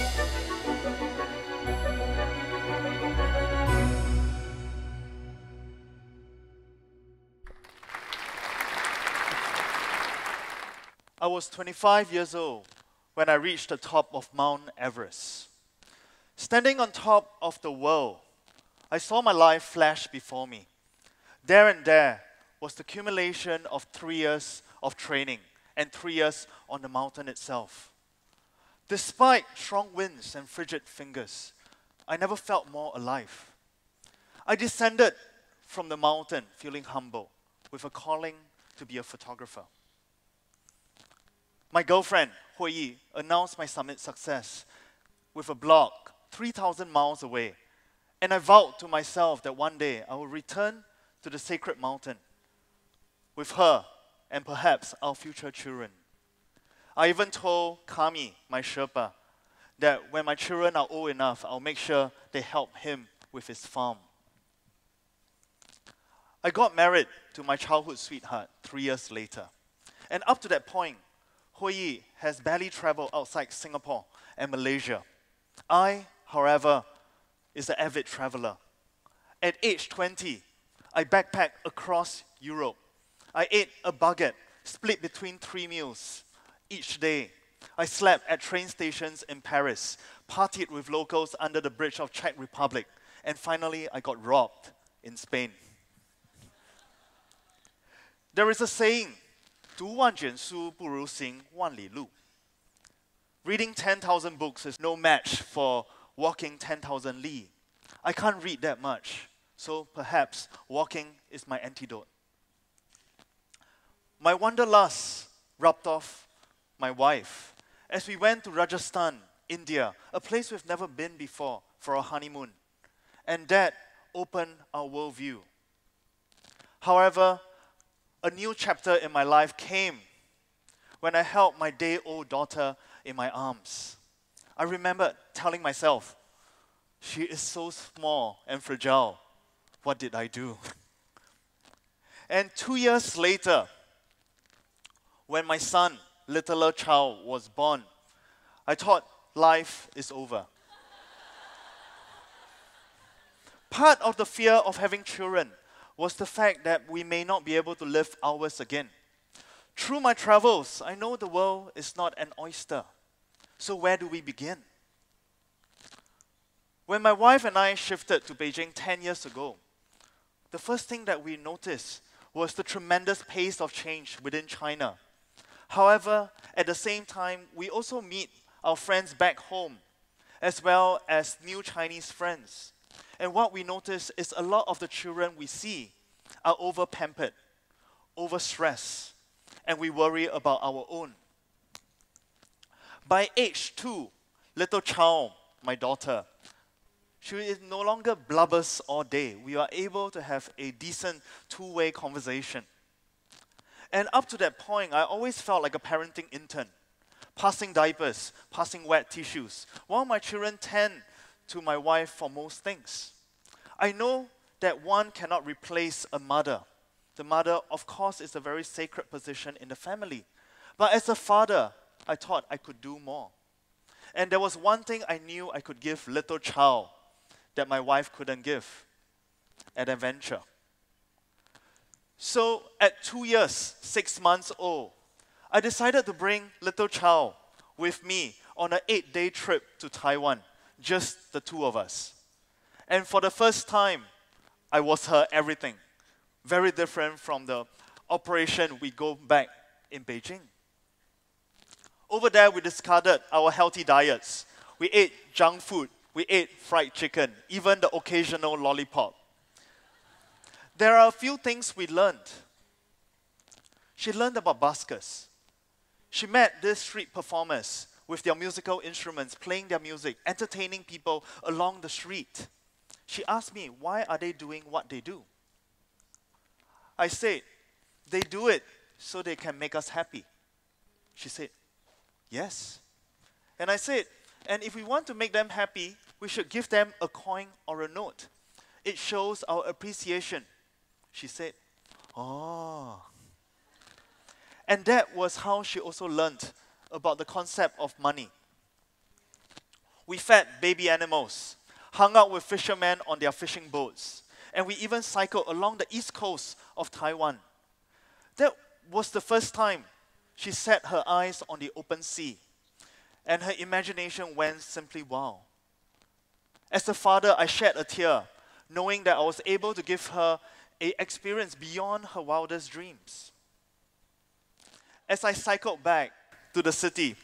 I was 25 years old when I reached the top of Mount Everest. Standing on top of the world, I saw my life flash before me. There and there was the accumulation of three years of training and three years on the mountain itself. Despite strong winds and frigid fingers, I never felt more alive. I descended from the mountain feeling humble with a calling to be a photographer. My girlfriend, Hui Yi, announced my summit success with a blog 3,000 miles away. And I vowed to myself that one day I will return to the sacred mountain with her and perhaps our future children. I even told Kami, my Sherpa, that when my children are old enough, I'll make sure they help him with his farm. I got married to my childhood sweetheart three years later. And up to that point, Hui Yi has barely traveled outside Singapore and Malaysia. I, however, is an avid traveler. At age 20, I backpacked across Europe. I ate a baguette split between three meals each day. I slept at train stations in Paris, partied with locals under the bridge of Czech Republic, and finally I got robbed in Spain. There is a saying 读万卷书不如行万里路. Reading 10,000 books is no match for walking 10,000 li. I can't read that much, so perhaps walking is my antidote. My wanderlust rubbed off my wife as we went to Rajasthan, India, a place we've never been before for our honeymoon. And that opened our worldview. However, a new chapter in my life came when I held my day old daughter in my arms. I remember telling myself, she is so small and fragile. What did I do? And two years later, when my son, littler Chow, was born, I thought life is over. Part of the fear of having children was the fact that we may not be able to live ours again. Through my travels, I know the world is not an oyster. So, where do we begin? When my wife and I shifted to Beijing 10 years ago, the first thing that we noticed was the tremendous pace of change within China. However, at the same time, we also meet our friends back home, as well as new Chinese friends. And what we notice is a lot of the children we see are over pampered, over stressed, and we worry about our own. By age two, little Chow, my daughter, she is no longer blubbers all day. We are able to have a decent two way conversation. And up to that point, I always felt like a parenting intern, passing diapers, passing wet tissues, while my children tend to my wife for most things. I know that one cannot replace a mother. The mother, of course, is a very sacred position in the family. But as a father, I thought I could do more. And there was one thing I knew I could give little Chow that my wife couldn't give an adventure. So at two years, six months old, I decided to bring little Chow with me on an eight day trip to Taiwan, just the two of us. And for the first time, I was her everything. Very different from the operation we go back in Beijing. Over there, we discarded our healthy diets. We ate junk food, we ate fried chicken, even the occasional lollipop. There are a few things we learned. She learned about buskers. She met these street performers with their musical instruments, playing their music, entertaining people along the street. She asked me, why are they doing what they do? I said, they do it so they can make us happy. She said, yes. And I said, and if we want to make them happy, we should give them a coin or a note. It shows our appreciation. She said, oh. And that was how she also learned about the concept of money. We fed baby animals, hung out with fishermen on their fishing boats, and we even cycled along the east coast of Taiwan. That was the first time she set her eyes on the open sea, and her imagination went simply wild. As a father, I shed a tear, knowing that I was able to give her a experience beyond her wildest dreams. As I cycled back to the city,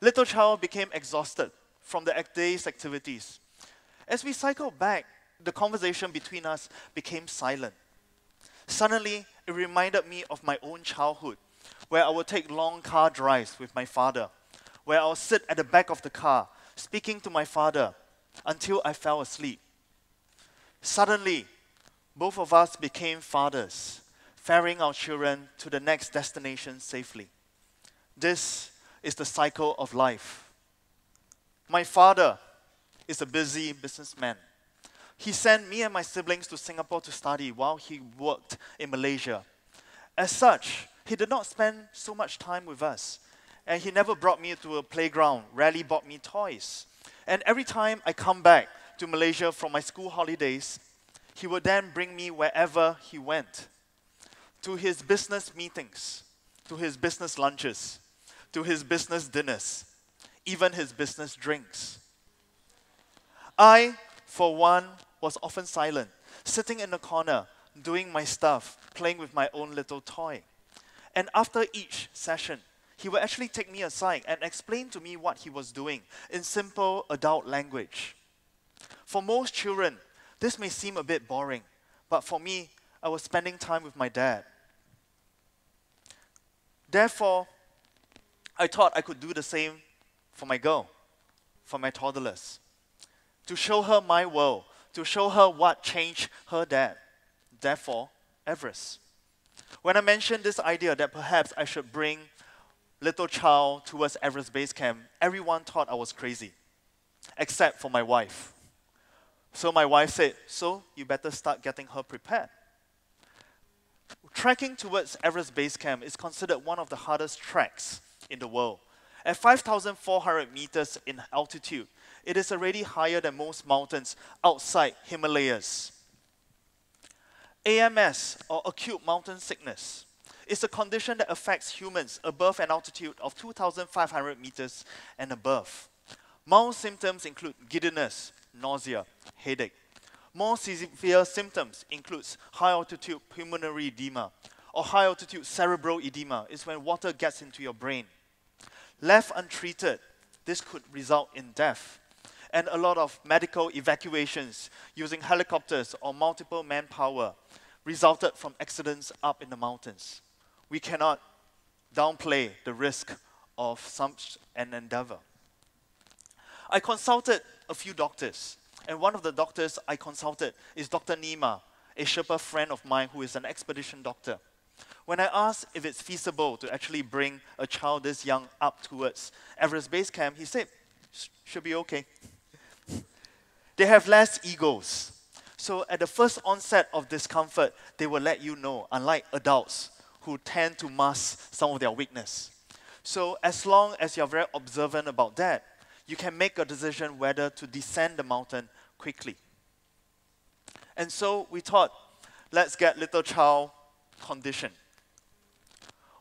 little Chow became exhausted from the day's activities. As we cycled back, the conversation between us became silent. Suddenly, it reminded me of my own childhood, where I would take long car drives with my father, where I would sit at the back of the car, speaking to my father until I fell asleep. Suddenly, both of us became fathers, ferrying our children to the next destination safely. This is the cycle of life. My father is a busy businessman. He sent me and my siblings to Singapore to study while he worked in Malaysia. As such, he did not spend so much time with us, and he never brought me to a playground, rarely bought me toys. And every time I come back to Malaysia from my school holidays, he would then bring me wherever he went to his business meetings, to his business lunches, to his business dinners, even his business drinks. I, for one, was often silent, sitting in a corner, doing my stuff, playing with my own little toy. And after each session, he would actually take me aside and explain to me what he was doing in simple adult language. For most children, this may seem a bit boring, but for me, I was spending time with my dad. Therefore, I thought I could do the same for my girl, for my toddlers, to show her my world, to show her what changed her dad. Therefore, Everest. When I mentioned this idea that perhaps I should bring little Chow towards Everest Base Camp, everyone thought I was crazy, except for my wife. So my wife said, So you better start getting her prepared. Trekking towards Everest Base Camp is considered one of the hardest treks in the world. At 5,400 meters in altitude, it is already higher than most mountains outside Himalayas. AMS, or acute mountain sickness, is a condition that affects humans above an altitude of 2,500 meters and above. Mild symptoms include giddiness, nausea, headache. More severe symptoms includes high altitude pulmonary edema or high altitude cerebral edema is when water gets into your brain. Left untreated, this could result in death. And a lot of medical evacuations using helicopters or multiple manpower resulted from accidents up in the mountains. We cannot downplay the risk of such an endeavor. I consulted a few doctors and one of the doctors I consulted is Dr. Nima, a Sherpa friend of mine who is an expedition doctor. When I asked if it's feasible to actually bring a child this young up towards Everest Base Camp, he said, should be okay. they have less egos. So at the first onset of discomfort, they will let you know, unlike adults who tend to mask some of their weakness. So as long as you're very observant about that, you can make a decision whether to descend the mountain quickly. And so we thought, let's get little Chow conditioned.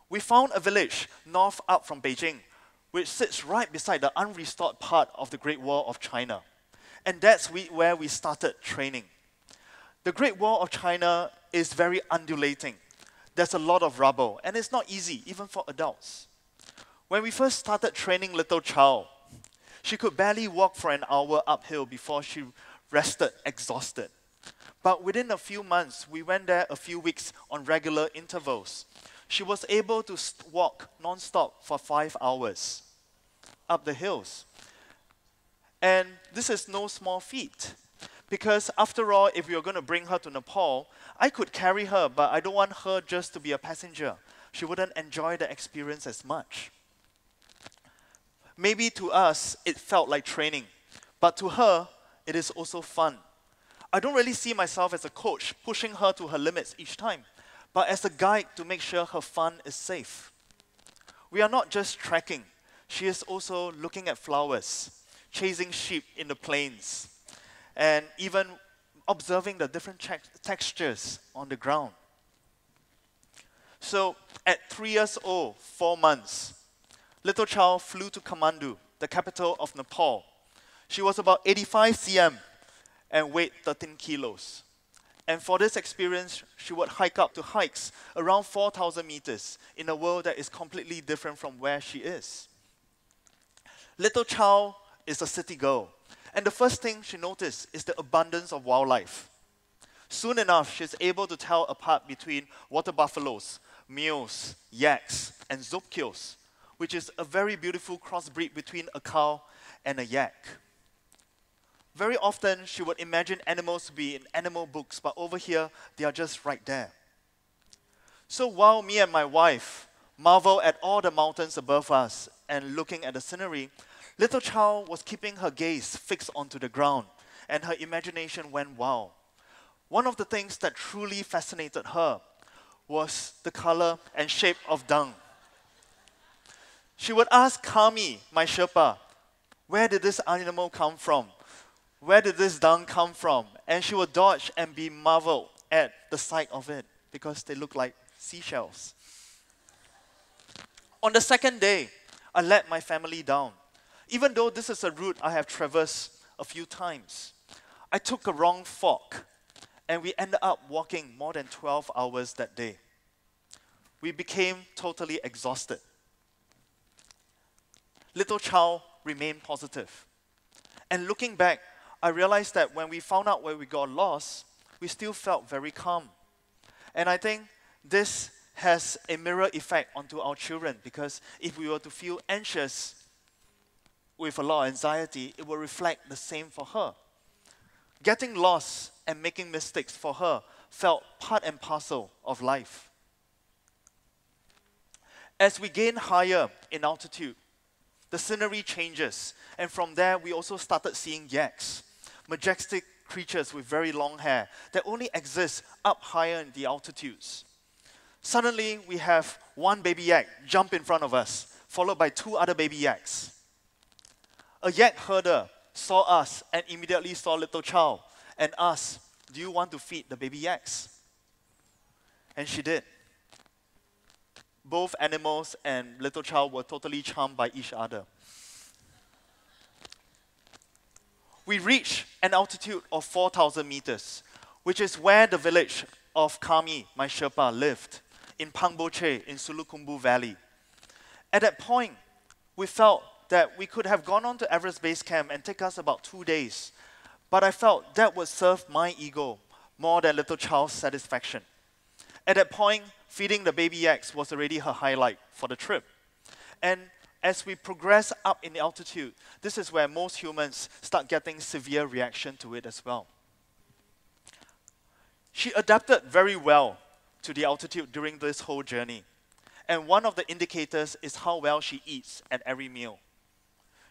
We found a village north up from Beijing, which sits right beside the unrestored part of the Great Wall of China. And that's we, where we started training. The Great Wall of China is very undulating. There's a lot of rubble, and it's not easy, even for adults. When we first started training little Chow, she could barely walk for an hour uphill before she rested, exhausted. But within a few months, we went there a few weeks on regular intervals. She was able to walk non-stop for five hours up the hills. And this is no small feat. Because after all, if we were going to bring her to Nepal, I could carry her, but I don't want her just to be a passenger. She wouldn't enjoy the experience as much. Maybe to us, it felt like training, but to her, it is also fun. I don't really see myself as a coach pushing her to her limits each time, but as a guide to make sure her fun is safe. We are not just trekking, she is also looking at flowers, chasing sheep in the plains, and even observing the different textures on the ground. So, at three years old, four months, little Chow flew to Kathmandu, the capital of Nepal. She was about 85 cm and weighed 13 kilos. And for this experience, she would hike up to hikes around 4,000 meters in a world that is completely different from where she is. Little Chow is a city girl, and the first thing she noticed is the abundance of wildlife. Soon enough, she's able to tell apart between water buffaloes, mules, yaks, and zobkyos, which is a very beautiful crossbreed between a cow and a yak. Very often, she would imagine animals to be in animal books, but over here, they are just right there. So while me and my wife marvel at all the mountains above us and looking at the scenery, little Chow was keeping her gaze fixed onto the ground, and her imagination went wild. One of the things that truly fascinated her was the color and shape of dung. She would ask Kami, my Sherpa, where did this animal come from? Where did this dung come from? And she would dodge and be marveled at the sight of it because they look like seashells. On the second day, I let my family down. Even though this is a route I have traversed a few times, I took a wrong fork and we ended up walking more than 12 hours that day. We became totally exhausted. Little Chow remained positive. And looking back, I realized that when we found out where we got lost, we still felt very calm. And I think this has a mirror effect onto our children because if we were to feel anxious with a lot of anxiety, it will reflect the same for her. Getting lost and making mistakes for her felt part and parcel of life. As we gain higher in altitude, the scenery changes, and from there we also started seeing yaks majestic creatures with very long hair that only exist up higher in the altitudes. Suddenly, we have one baby yak jump in front of us, followed by two other baby yaks. A yak herder saw us and immediately saw little Chow and asked, Do you want to feed the baby yaks? And she did. Both animals and little Chow were totally charmed by each other. we reach an altitude of 4,000 meters, which is where the village of Kami, my Sherpa, lived, in Pangboche in Solukhumbu Valley. At that point, we felt that we could have gone on to Everest Base Camp and take us about two days, but I felt that would serve my ego more than little Chow's satisfaction. At that point, feeding the baby yaks was already her highlight for the trip. And as we progress up in altitude, this is where most humans start getting severe reaction to it as well. She adapted very well to the altitude during this whole journey. And one of the indicators is how well she eats at every meal.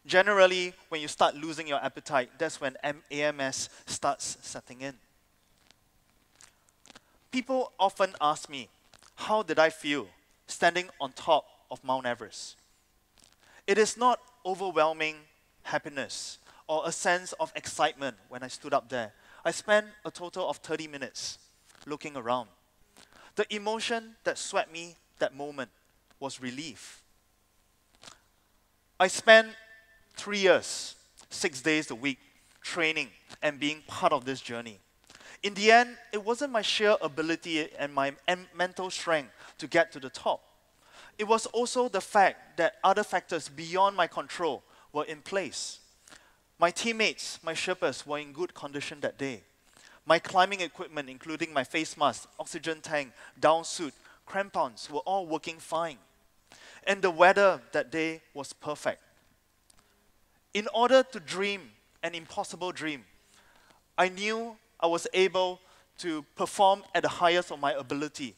Generally, when you start losing your appetite, that's when AMS starts setting in. People often ask me, how did I feel standing on top of Mount Everest? It is not overwhelming happiness or a sense of excitement when I stood up there. I spent a total of 30 minutes looking around. The emotion that swept me that moment was relief. I spent three years, six days a week, training and being part of this journey. In the end, it wasn't my sheer ability and my mental strength to get to the top it was also the fact that other factors beyond my control were in place. My teammates, my Sherpas, were in good condition that day. My climbing equipment, including my face mask, oxygen tank, down suit, crampons, were all working fine. And the weather that day was perfect. In order to dream an impossible dream, I knew I was able to perform at the highest of my ability.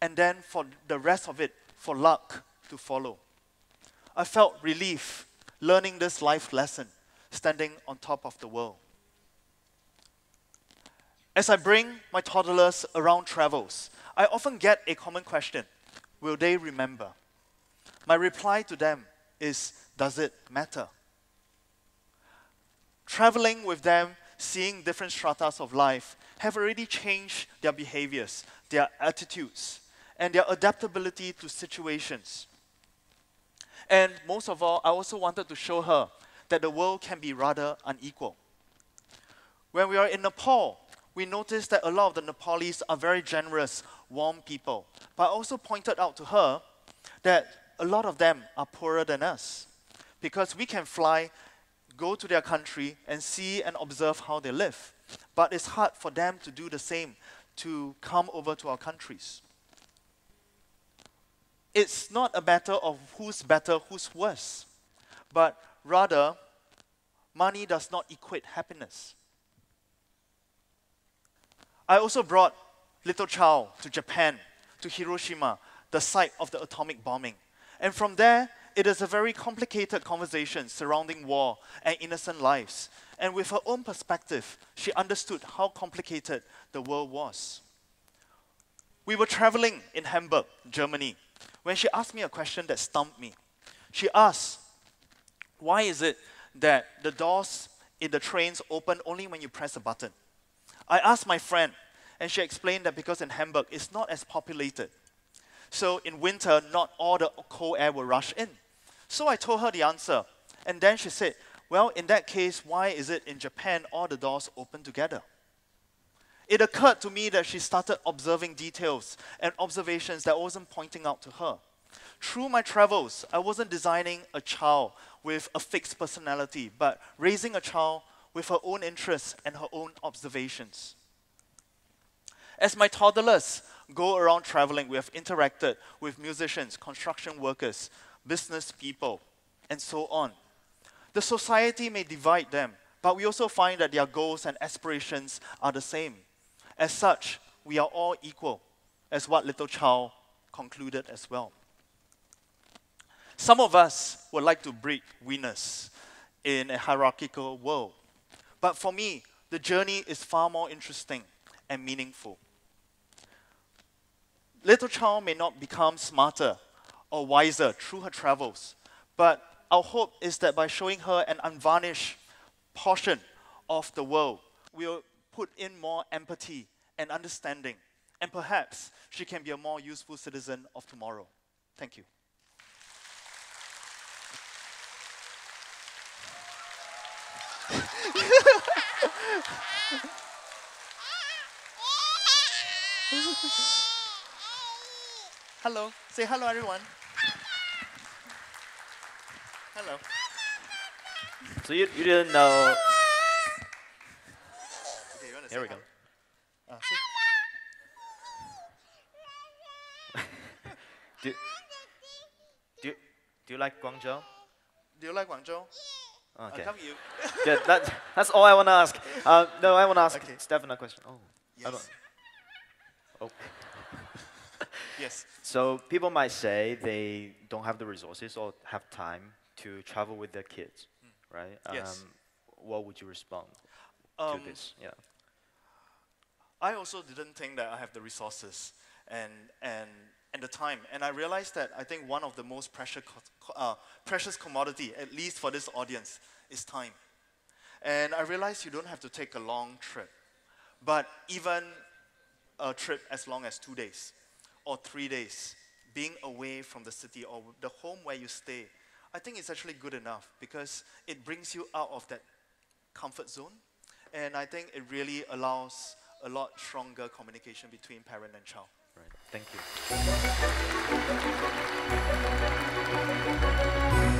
And then for the rest of it, for luck to follow. I felt relief learning this life lesson, standing on top of the world. As I bring my toddlers around travels, I often get a common question Will they remember? My reply to them is Does it matter? traveling with them, seeing different stratas of life, have already changed their behaviors, their attitudes, and their adaptability to situations. And most of all, I also wanted to show her that the world can be rather unequal. When we are in Nepal, we noticed that a lot of the Nepalese are very generous, warm people. But I also pointed out to her that a lot of them are poorer than us because we can fly, go to their country, and see and observe how they live. But it's hard for them to do the same, to come over to our countries. It's not a matter of who's better, who's worse, but rather, money does not equate happiness. I also brought little Chow to Japan, to Hiroshima, the site of the atomic bombing. And from there, it is a very complicated conversation surrounding war and innocent lives. And with her own perspective, she understood how complicated the world was. We were traveling in Hamburg, Germany, when she asked me a question that stumped me. She asked, Why is it that the doors in the trains open only when you press a button? I asked my friend, and she explained that because in Hamburg it's not as populated. So in winter, not all the cold air will rush in. So I told her the answer. And then she said, Well, in that case, why is it in Japan all the doors open together? It occurred to me that she started observing details and observations that I wasn't pointing out to her. Through my travels, I wasn't designing a child with a fixed personality, but raising a child with her own interests and her own observations. As my toddlers go around traveling, we have interacted with musicians, construction workers, business people, and so on. The society may divide them, but we also find that their goals and aspirations are the same. As such, we are all equal, as what Little Chow concluded as well. Some of us would like to breed winners in a hierarchical world. But for me, the journey is far more interesting and meaningful. Little Chow may not become smarter or wiser through her travels, but our hope is that by showing her an unvarnished portion of the world, we'll put in more empathy and understanding, and perhaps she can be a more useful citizen of tomorrow. Thank you. hello. Say hello, everyone. Hello. So you, you didn't know. Okay, Here we go. Uh, Do, do, do you like Guangzhou? do you like Guangzhou? Okay. You. Good. That, that's all I want to ask. Uh, no, I want to ask Okay. Stefen a question. Oh. I Yes. don't- Oh. Yes. So people might say they don't have the resources or have time to travel with their kids, right? Hmm. Yes. Um, what would you respond Um, to this? Yeah. I also didn't think that I have the resources and, and, and the time. And I realized that I think one of the most precious, uh, precious commodity, at least for this audience, is time. And I realized you don't have to take a long trip, but even a trip as long as two days or three days, being away from the city or the home where you stay, I think it's actually good enough because it brings you out of that comfort zone. And I think it really allows a lot stronger communication between parent and child. Right. Thank you.